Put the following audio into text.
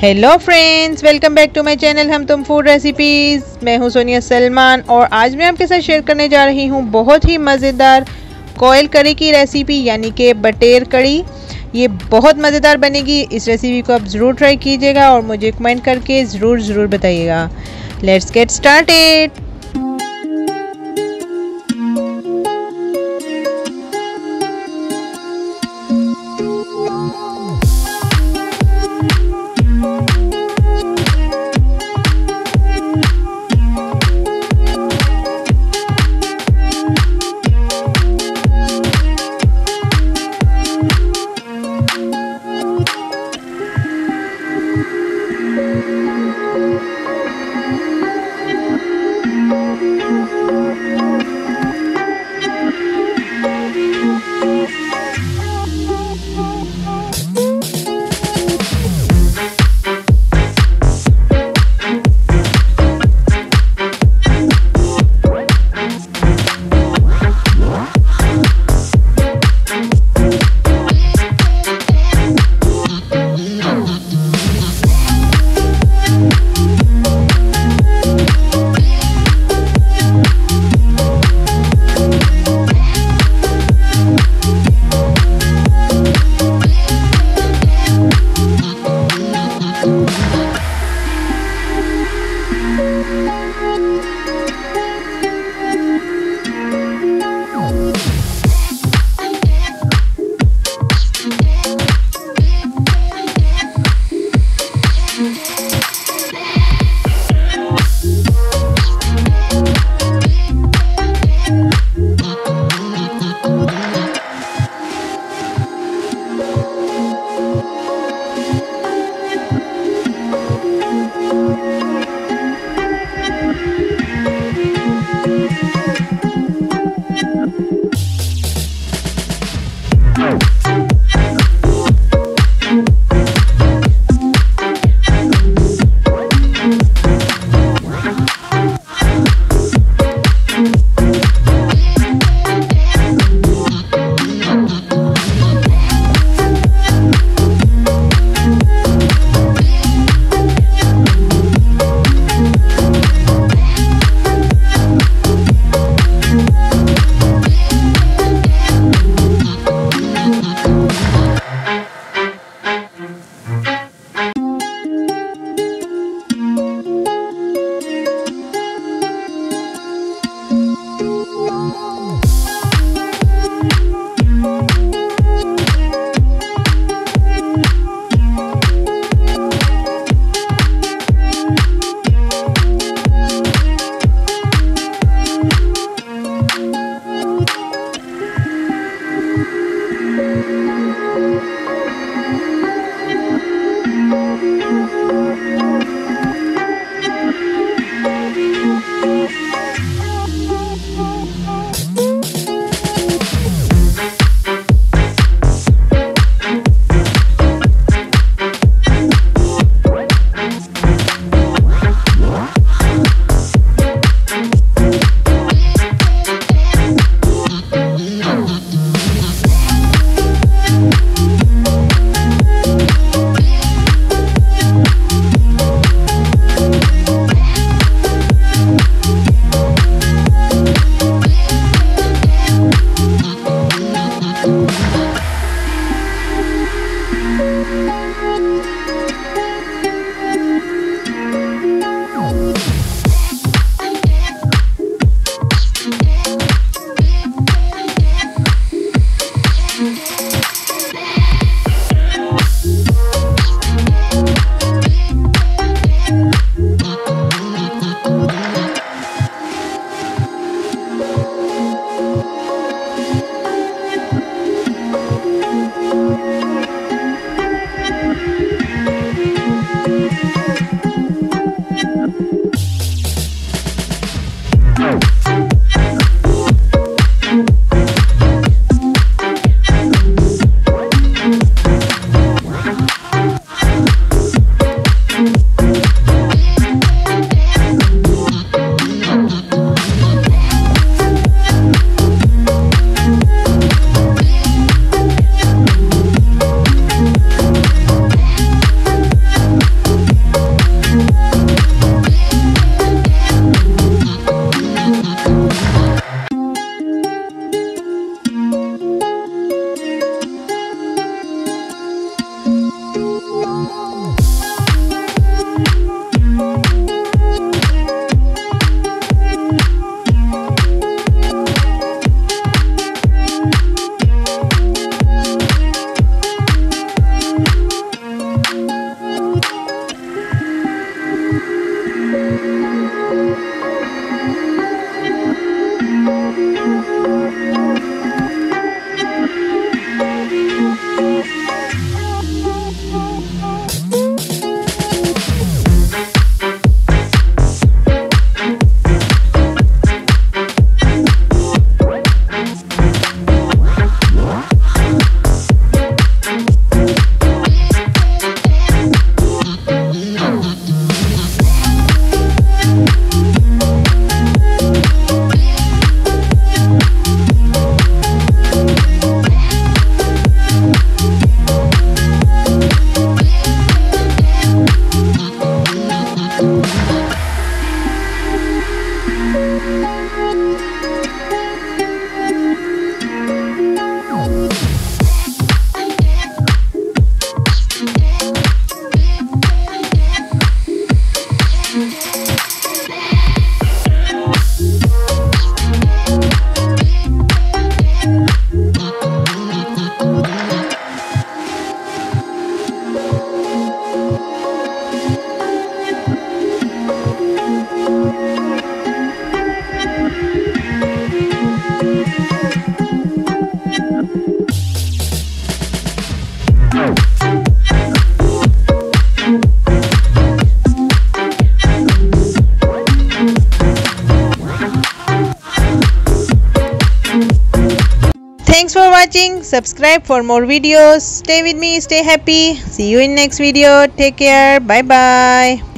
Hello friends welcome back to my channel हम तुम food recipes मैं हूँ सोनिया सलमान और आज मैं आपके साथ शेयर करने जा रही हूँ बहुत ही मज़ेदार कोयल कड़ी की रेसिपी यानी कि बटेर कड़ी ये बहुत मज़ेदार बनेगी। इस रेसिपी को आप ज़रूर ट्राई कीजिएगा और मुझे कमेंट करके ज़रूर ज़रूर बताइएगा। Let's get started Oh. Watching. Subscribe for more videos. Stay with me. Stay happy. See you in next video. Take care. Bye bye.